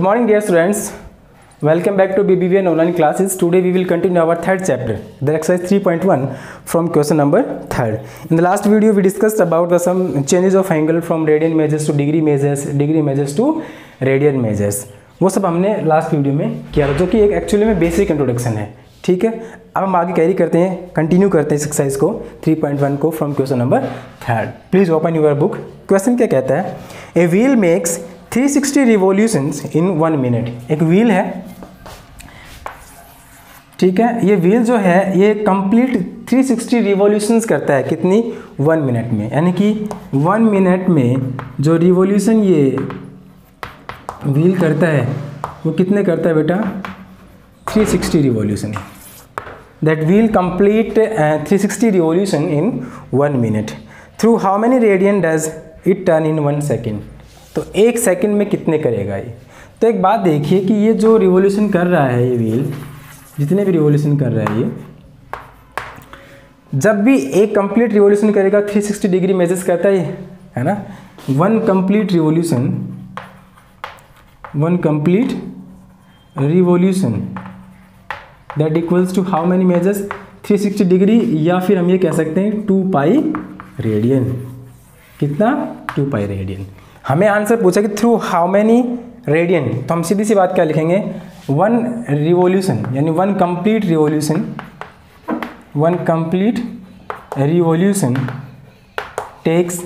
Good morning dear students welcome back to B B V N online classes today we will continue our third chapter the exercise 3.1 point one from question number third in the last video we discuss about the some changes of angle from radian measures to degree measures degree measures to radian measures वो सब हमने last video में किया जो कि एक actually में basic introduction है। ठीक है? अब हम आगे कैरी करते हैं कंटिन्यू करते हैं इस एक्सरसाइज को 3.1 को from question number third please open your book question क्या कहता है? A wheel makes 360 revolutions in one minute एक व्हील है। ठीक है? ये व्हील जो है, ये कंप्लीट 360 रिवोल्यूशंस करता है कितनी? वन मिनट में। यानी कि वन मिनट में जो रिवोल्यूशन ये व्हील करता है, वो कितने करता है बेटा? 360 revolution that wheel complete 360 revolution in one minute through how many radian does it turn in one second तो एक सेकंड में कितने करेगा ये? तो एक बात देखिए कि ये जो रिवोल्यूशन कर रहा है ये व्हील जितने भी रिवोल्यूशन कर रहा है ये, जब भी एक कंप्लीट रिवोल्यूशन करेगा 360 डिग्री मेजर्स करता है है ना? One complete revolution one complete revolution that equals to how many measures 360 degree या फिर हम ये कह सकते हैं टू पाई रेडियन कितना? टू पाई रेडियन हमें आंसर पूछा कि थ्रू हाउ मैनी रेडियन तो हम सीधी सी बात क्या लिखेंगे? वन रिवोल्यूशन यानी one complete revolution one complete revolution takes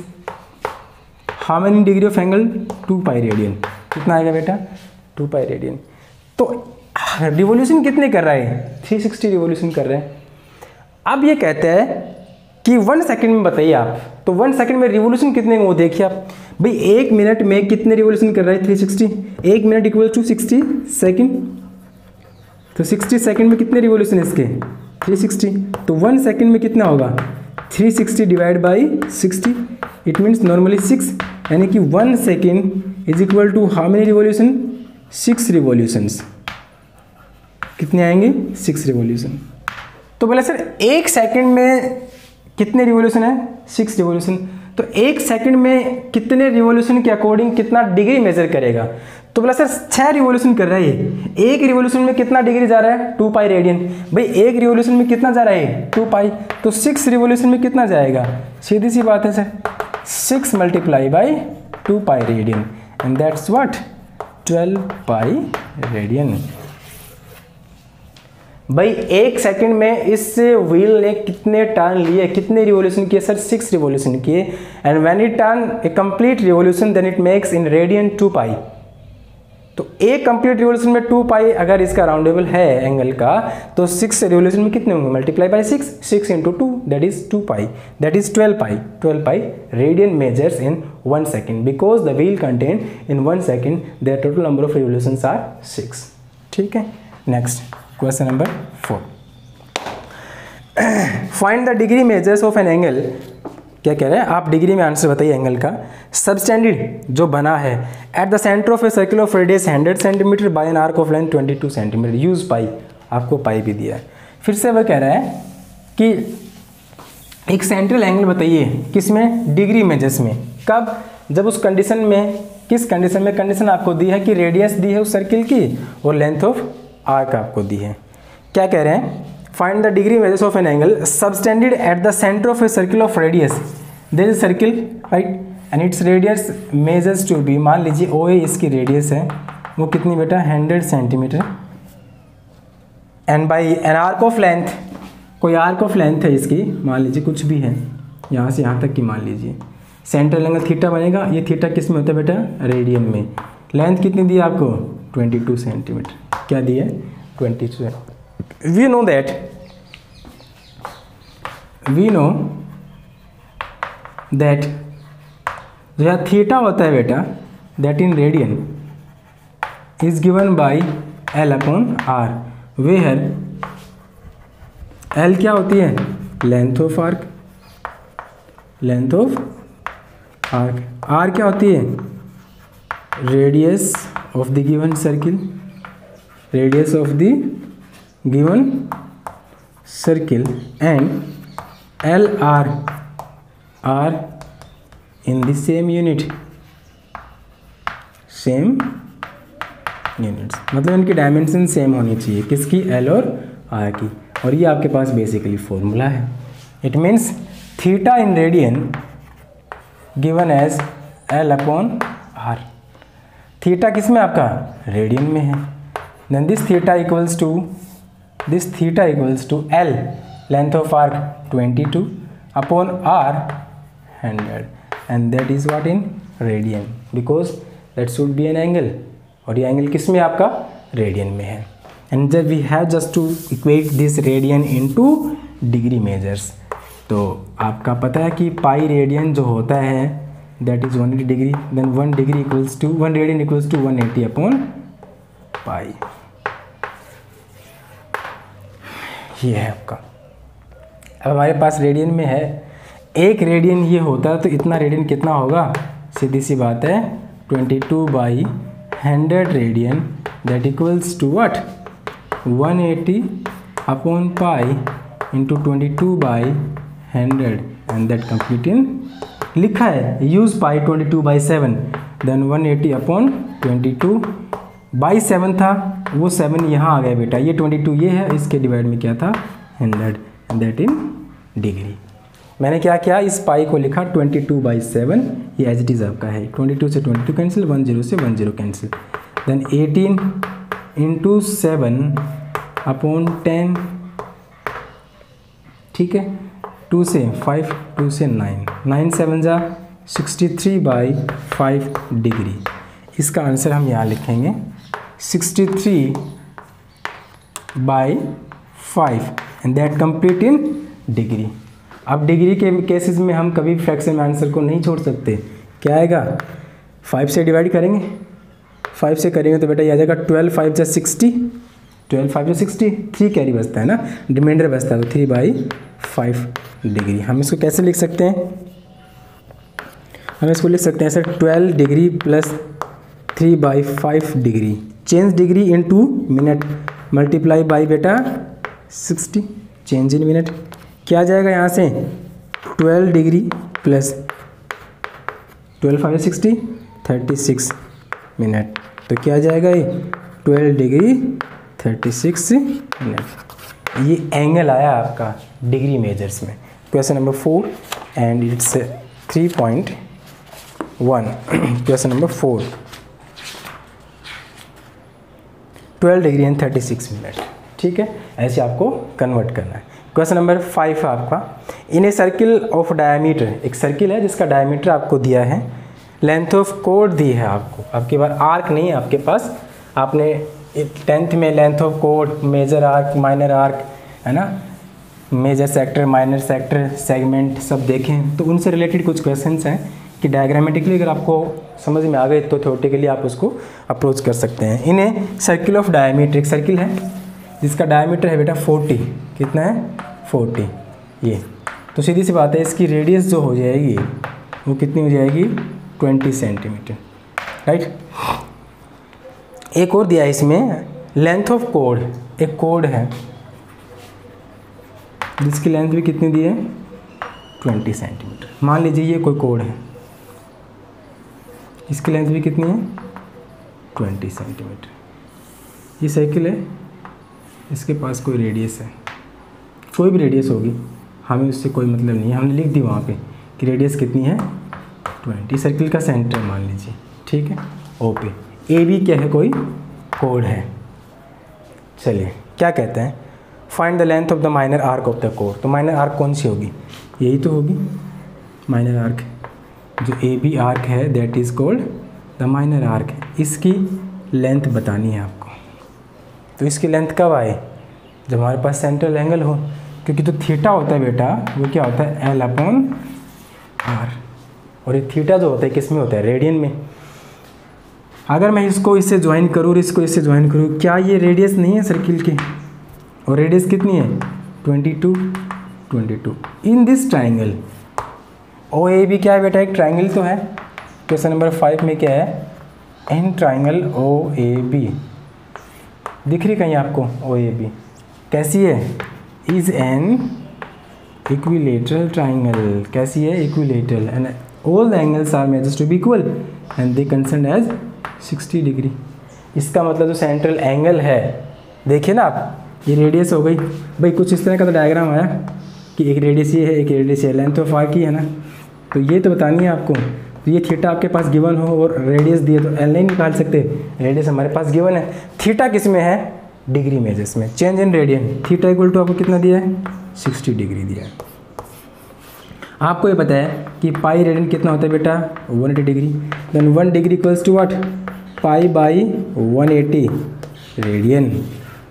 how many degree of angle two pi radian कितना आएगा बेटा? टू पाई रेडियन तो रिवोल्यूशन कितने कर रहा है? 360 रिवोल्यूशन कर रहे हैं। अब ये कहते हैं कि वन सेकंड में बताइए आप तो वन सेकंड में रिवोल्यूशन कितने वो देखिए आप। भाई, एक मिनट में कितने रिवोल्यूशन कर रहा है 360 एक मिनट इक्वल टू 60 सेकंड तो 60 सेकंड में कितने रिवोल्यूशन है इसके? 360 तो वन सेकंड में कितना होगा? 360 divide by 60 it means normally six यानी कि one second is equal to how many revolution six revolutions कितने आएँगे? सिक्स रिवोल्यूशन तो बोले सर, एक सेकंड में कितने रिवोल्यूशन है? सिक्स रिवोल्यूशन तो एक सेकंड में कितने रिवोल्यूशन के अकॉर्डिंग कितना डिग्री मेजर करेगा? तो बोला, सर छः रिवोल्यूशन कर रहा है एक रिवोल्यूशन में कितना डिग्री जा रहा है? टू पाई रेडियन भाई, एक रिवोल्यूशन में कितना जा रहा है टू पाई तो सिक्स रिवोल्यूशन में कितना जाएगा? सीधी सी बात है, sir. Six multiply by two pi radian and that's what twelve pi radian भाई, एक सेकंड में इस व्हील ने कितने टर्न लिए? कितने रिवोल्यूशन किए? सर सिक्स रिवोल्यूशन किए। And when it turn a complete revolution then it makes in radian two pi तो एक कंप्लीट रिवोल्यूशन में टू पाई अगर इसका राउंडेबल है एंगल का तो सिक्स रिवोल्यूशन में कितने होंगे? Multiply by six six into two that is two pi that is twelve pi twelve pi radian measures in one second because the wheel contain in one second their total number of revolution are six ठीक है? Next question number four find the degree measures of an angle क्या कह रहे हैं? आप degree में answer बताइए angle का। सबस्टैंडर्ड जो बना है at the centre of a circle of radius hundred centimetre by an arc of length twenty two centimetre use pi आपको पाई भी दिया है। फिर से वह कह रहा है कि एक सेंट्रल एंगल बताइए किसमें डिग्री मेजर्स में। कब? जब उस कंडीशन में, किस कंडीशन में? कंडीशन आपको दी है कि रेडियस दी है उस सर्किल की और लेंथ ऑफ़ आर्क आपको दी है। क्या कह रहे हैं? Find the degree measures of an angle subtended at the centre of a circle of radius is circle right and its radius measures to be मान लीजिए ओ ए इसकी रेडियस है। वो कितनी बेटा? Hundred centimetre and by an arc of length कोई arc of length है इसकी? मान लीजिए कुछ भी है। यहाँ से यहाँ तक की मान लीजिए। सेंट्रल एंगल थीटा बनेगा। ये थीटा किसमें होता है बेटा? रेडियम में। लेंथ कितनी दी आपको? 22 सेंटीमीटर क्या दिया twenty two we know that we know that जो यहाँ थीटा होता है बेटा that in radian is given by L upon R where L क्या होती है? Length of arc length of arc R क्या होती है? Radius of the given circle radius of the given circle and LR are in the same unit. Same units मतलब इनकी dimension same होनी चाहिए। किसकी? एल और आर की। और ये आपके पास बेसिकली फॉर्मूला है। It means theta in radian given as L upon R theta किसमें आपका? रेडियन में है। This theta equals to this theta equals to L length of arc 22 upon R 100 and that is what in radian because that should be an angle और ये angle किसमें आपका? Radian में है. एंड जब we have just to equate this radian into degree measures तो आपका पता है कि पाई रेडियन जो होता है that is one degree then one degree equals to one radian equals to one eighty upon pi ये है आपका। अब हमारे पास रेडियन में है। एक रेडियन ये होता है तो इतना रेडियन कितना होगा? सीधी सी बात है twenty two by hundred radian that equals to what one eighty upon pi into twenty two by hundred and that complete in लिखा है। Use pi twenty two by seven then one eighty upon twenty two by seven था। वो seven यहाँ आ गया बेटा। ये twenty two ये है, इसके डिवाइड में क्या था? हंड्रेड दैट इन डिग्री मैंने क्या किया? इस पाई को लिखा ट्वेंटी टू बाई सेवन ये एच डी आपका है। ट्वेंटी टू से twenty two cancel one zero से one zero cancel then eighteen into seven upon ten ठीक है? टू से फाइव टू से नाइन नाइन सेवन जा sixty three by five degree इसका आंसर हम यहाँ लिखेंगे। Sixty three by five and that complete in degree अब डिग्री के केसेस में हम कभी फ्रैक्शन में आंसर को नहीं छोड़ सकते। क्या आएगा? फाइव से डिवाइड करेंगे। फाइव से करेंगे तो बेटा ये आ जाएगा ट्वेल्व फाइव जा सिक्सटी ट्वेल्व फाइव जा सिक्सटी थ्री कैरी बचता है ना? रिमाइंडर बचता है थ्री बाई फाइव डिग्री हम इसको कैसे लिख सकते हैं? हम इसको लिख सकते हैं sir twelve degree plus three by five degree change degree into minute multiply by बेटा सिक्सटी चेंज इन मिनट क्या जाएगा यहाँ से? Twelve degree plus twelve five sixty thirty six minute तो क्या जाएगा ये? Twelve degree thirty six minute ये एंगल आया आपका डिग्री मेजर्स में. Question number four and its three point one question number four twelve degree and thirty six minute. ठीक है? ऐसे आपको कन्वर्ट करना है। क्वेश्चन नंबर फाइव है आपका। In a circle of diameter एक सर्किल है जिसका डायमीटर आपको दिया है। लेंथ ऑफ़ कोड दी है आपको। आपके पास आर्क नहीं है, आपके पास आपने टेंथ में लेंथ ऑफ़ कोड मेजर आर्क माइनर आर्क है ना? Major sector minor sector segment सब देखें तो उनसे रिलेटेड कुछ क्वेश्चंस हैं। कि डायग्रामेटिकली अगर आपको समझ में आ गए तो थ्योरेटिकली आप उसको अप्रोच कर सकते हैं। इन्हें सर्किल ऑफ़ डायमीटर एक सर्किल है, जिसका डायमीटर है बेटा 40 कितना है? 40 ये। तो सीधी सी बात है, इसकी रेडियस जो हो जाएगी, वो कितनी हो जाएगी? 20 सेंटीमीटर राइट एक और दिया है इसमें लेंथ ऑफ़ कोड एक कोड है, जिसकी लेंथ भी कितनी दी है? 20 सेंटीमीटर मान लीजिए ये कोई कोड है। इसकी लेंथ भी कितनी है? 20 सेंटीमीटर। ये साइकिल है, इसके पास कोई रेडियस है। कोई भी रेडियस होगी, हमें उससे कोई मतलब नहीं है। हमने लिख दी वहाँ पे कि रेडियस कितनी है? ट्वेंटी। सर्किल का सेंटर मान लीजिए, ठीक है? ओ पे ए बी क्या है कोई? कोड है। चलिए, क्या कहते हैं? Find the length of the minor arc of the code तो माइनर आर्क कौन सी होगी? यही तो होगी। माइनर आर्क जो ए बी आर्क है that is called the minor arc इसकी लेंथ बतानी है आपको। तो इसकी लेंथ कब आए? जब हमारे पास सेंट्रल एंगल हो। क्योंकि जो तो थीटा होता है बेटा, वो क्या होता है? एल अपॉन आर और ये थीटा जो होता है, किसमें होता है? रेडियन में। अगर मैं इसको इससे ज्वाइन करूँ और इसको इससे ज्वाइन करूँ, क्या ये रेडियस नहीं है सर्किल की? और रेडियस कितनी है? Twenty two twenty two in this triangle O, A, B, क्या है बेटा? एक ट्राइंगल तो है। क्वेश्चन नंबर फाइव में क्या है? An triangle O A B दिख रही कहीं आपको? ओ ए बी कैसी है? इज़ एन इक्विलेटरल ट्राइंगल कैसी है? Equilateral and all angles are measures to be equal and they concern as 60 degree इसका मतलब जो सेंट्रल एंगल है देखिए ना आप, ये रेडियस हो गई। भाई, कुछ इस तरह का तो डायग्राम आया कि एक रेडियस ये है, एक रेडियस ये लेंथ ऑफ़ आर्क की है ना। तो ये तो बतानी है आपको। तो ये थीटा आपके पास गिवन हो और रेडियस दिए तो एल नहीं निकाल सकते। रेडियस हमारे पास गिवन है। थीटा किसमें है डिग्री में। Change in radian theta equal to आपको कितना दिया है? सिक्सटी डिग्री दिया है। आपको ये पता है कि पाई रेडियन कितना होता है बेटा? One eighty degree then one degree equals to what pi by one eighty radian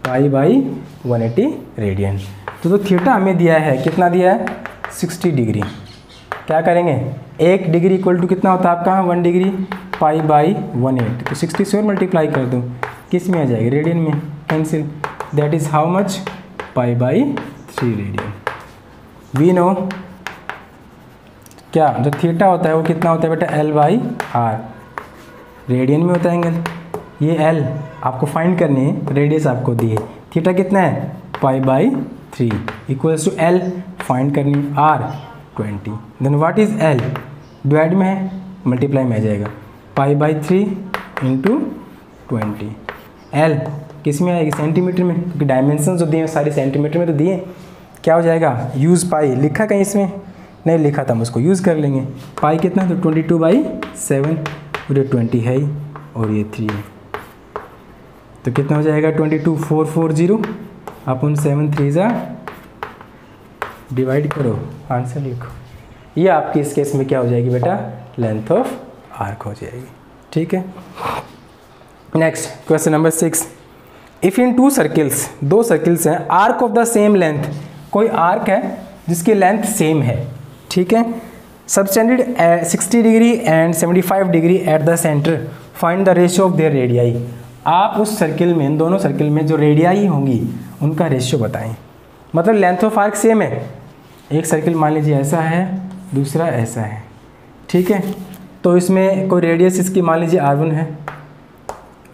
pi by one eighty radian तो जो तो थीटा हमें दिया है। कितना दिया है? सिक्सटी डिग्री क्या करेंगे? एक डिग्री इक्वल टू कितना होता है आपका? One degree pi by one eight तो सिक्सटी से और मल्टीप्लाई कर दूँ। किसमें आ जाएगी? रेडियन में। Cancel that is how much pi by three radian we know क्या? जो थीटा होता है, वो कितना होता है बेटा? एल बाई आर रेडियन में होता है एंगल ये एल आपको फाइंड करनी है। रेडियस आपको दी है। थीटा कितना है? Pi by three equals to L find करनी R twenty then what is L divide में है मल्टीप्लाई में आ जाएगा। Pi by three into twenty L किसमें आएगी? सेंटीमीटर में, क्योंकि डायमेंशन जो दिए हैं, सारे सेंटीमीटर में तो दिए। क्या हो जाएगा? यूज़ पाई लिखा कहीं इसमें? नहीं लिखा था, हम उसको यूज़ कर लेंगे। पाई कितना है? तो ट्वेंटी टू बाई सेवन और ये ट्वेंटी है, और ये थ्री है। तो कितना हो जाएगा? Twenty two four four zero upon seven three ज़ा डिवाइड करो आंसर लिखो। ये आपकी इस केस में क्या हो जाएगी बेटा? लेंथ ऑफ़ आर्क हो जाएगी। ठीक है? Next question number six if in two circles दो सर्किल्स हैं arc of the same length कोई आर्क है जिसकी लेंथ सेम है? ठीक है? Subtended sixty degree and seventy five degree at the centre find the ratio of their radii आप उस सर्किल में इन दोनों सर्किल में जो रेडियाई होंगी, उनका रेशियो बताएँ। मतलब लेंथ ऑफ़ आर्क सेम है। एक सर्किल मान लीजिए ऐसा है, दूसरा ऐसा है। ठीक है? तो इसमें कोई रेडियस इसकी मान लीजिए आर वन है।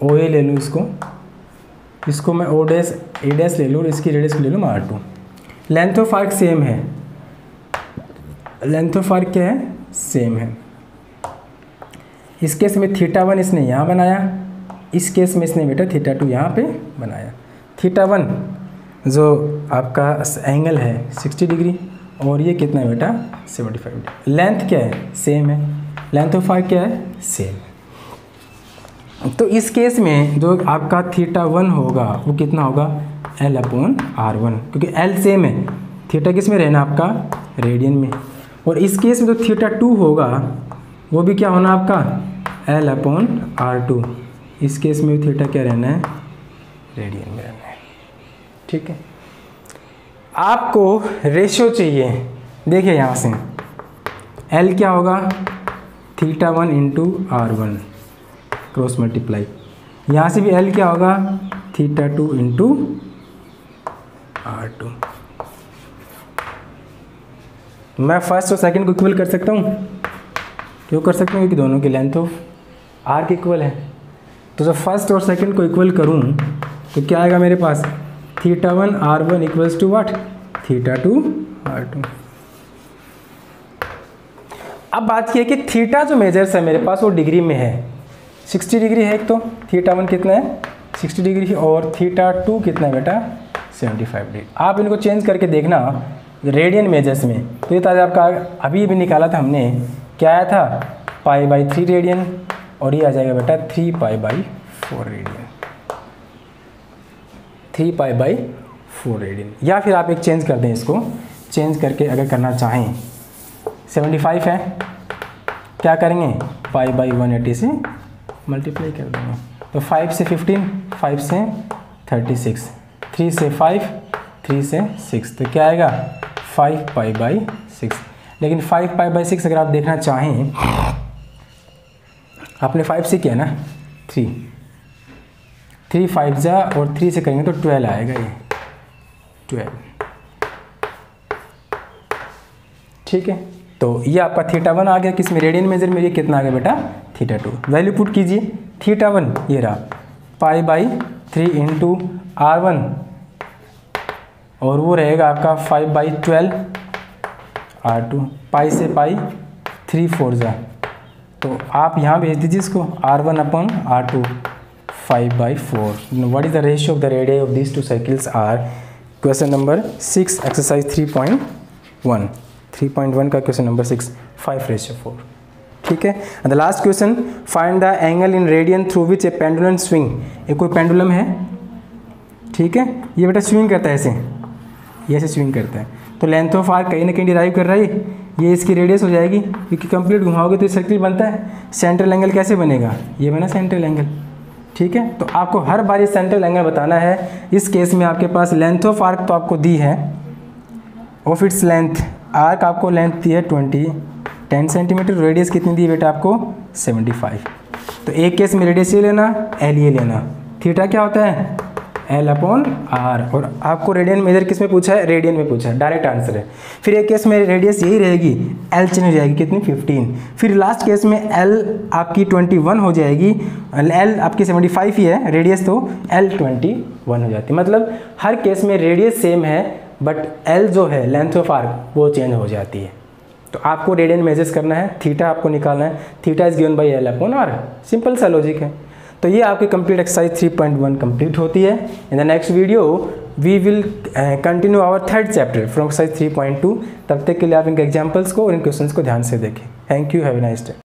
ओ ए ले लूँ इसको। इसको मैं ओ डैस ए डैस ले लूँ और इसकी रेडियस को ले लूँ R two length of arc same है। लेंथ ऑफ़ आर्क क्या है? सेम है। इस केस में थीटा वन इसने यहाँ बनाया। इस केस में इसने बेटा थीटा टू यहाँ पे बनाया। थीटा वन जो आपका एंगल है 60 डिग्री और ये कितना है बेटा? 75 डिग्री लेंथ क्या है? सेम है। लेंथ ऑफ़ आर्क क्या है? सेम तो इस केस में जो आपका थीटा वन होगा, वो कितना होगा? एल अपॉन आर वन क्योंकि एल सेम है। थीटा किसमें रहना आपका? रेडियन में। और इस केस में जो थीटा टू होगा, वो भी क्या होना आपका? एल अपॉन आर टू इस केस में थीटा क्या रहना है? रेडियन में रहना है। ठीक है? आपको रेशियो चाहिए। देखिए यहाँ से। एल क्या होगा? Theta one into R one cross multiply यहाँ से भी एल क्या होगा? Theta two into R two मैं फ़र्स्ट और सेकंड को इक्वल कर सकता हूँ? क्यों कर सकता हूँ? क्योंकि दोनों की लेंथ ऑफ़ आर के इक्वल है। तो जब फ़र्स्ट और सेकंड को इक्वल करूँ तो क्या आएगा मेरे पास? Theta one R one equals to what theta two R two अब बात की है कि थीटा जो मेजर्स है मेरे पास वो डिग्री में है। 60 डिग्री है एक तो। थीटा वन कितना है? 60 डिग्री और थीटा टू कितना है बेटा? 75 डिग्री आप इनको चेंज करके देखना रेडियन मेजर्स में। तो ये ताज़ा आपका अभी भी निकाला था हमने। क्या आया था? पाई बाई थ्री रेडियन और ये आ जाएगा बेटा three pi by four radian three pi by four radian या फिर आप एक चेंज कर दें इसको। चेंज करके अगर करना चाहें 75 है। क्या करेंगे? पाई बाई वन एटी से मल्टीप्लाई कर देंगे। तो फाइव से फिफ्टीन, फाइव से थर्टी सिक्स, थ्री से फाइव, थ्री से सिक्स। तो क्या आएगा? Five pi by six. लेकिन फाइव पाई बाई सिक्स अगर आप देखना चाहें, आपने फाइव से किया ना, थ्री। थ्री फाइव जा और थ्री से करेंगे तो ट्वेल्व आएगा ये। ट्वेल्व। ठीक है? तो ये आपका थीटा वन आ गया। किसमें? रेडियन मेजर में। ये कितना आ गया बेटा? Theta two. वैल्यू पुट कीजिए। थीटा वन, ये रहा। Pi by three into R one. और वो रहेगा आपका five by twelve R two. Pi से पाई थ्री फोर ज़ा। तो आप यहाँ भेज दीजिए इसको। R one upon R two. 5 by 4 what is the ratio of the radii of these two circles are? Question number 6 exercise 3.1 3.1 का क्वेश्चन नंबर 6 5 रेशियो 4 ठीक है the last question find the angle in radian through which a pendulum swing ये कोई pendulum है? ठीक है? ये बेटा स्विंग करता है ऐसे। ये ऐसे स्विंग करता है। तो लेंथ ऑफ़ आर कहीं ना कहीं डिराइव कर रहा है ये। इसकी रेडियस हो जाएगी। क्योंकि कंप्लीट घुमाओगे तो ये सर्किल बनता है। सेंट्रल एंगल कैसे बनेगा? ये बना सेंट्रल एंगल ठीक है? तो आपको हर बार ये सेंट्रल एंगल बताना है। इस केस में आपके पास लेंथ ऑफ़ आर्क तो आपको दी है। ऑफ़ इट्स लेंथ आर्क आपको लेंथ दी है ट्वेंटी टेन सेंटीमीटर रेडियस कितनी दी बेटा आपको? सेवेंटी फाइव तो एक केस में रेडियस ये लेना एल ये लेना। थीटा क्या होता है? एल अपॉन आर और आपको रेडियन मेजर किसमें पूछा है? रेडियन में पूछा है। डायरेक्ट आंसर है। फिर एक केस में रेडियस यही रहेगी। एल चेंज हो जाएगी। कितनी? 15 फिर लास्ट केस में एल आपकी 21 हो जाएगी। एल आपकी 75 ही है। रेडियस तो एल 21 हो जाती है। मतलब हर केस में रेडियस सेम है बट एल जो है लेंथ ऑफ़ आर्क वो चेंज हो जाती है। तो आपको रेडियन मेजर्स करना है। थीटा आपको निकालना है। Theta is given by L upon R simple सा लॉजिक है। तो ये आपकी कंप्लीट एक्सरसाइज 3.1 कंप्लीट होती है। In the next video we will continue our third chapter from exercise 3.2 तब तक के लिए आप इनके एग्जाम्पल्स को और इन क्वेश्चंस को ध्यान से देखें। Thank you have nice day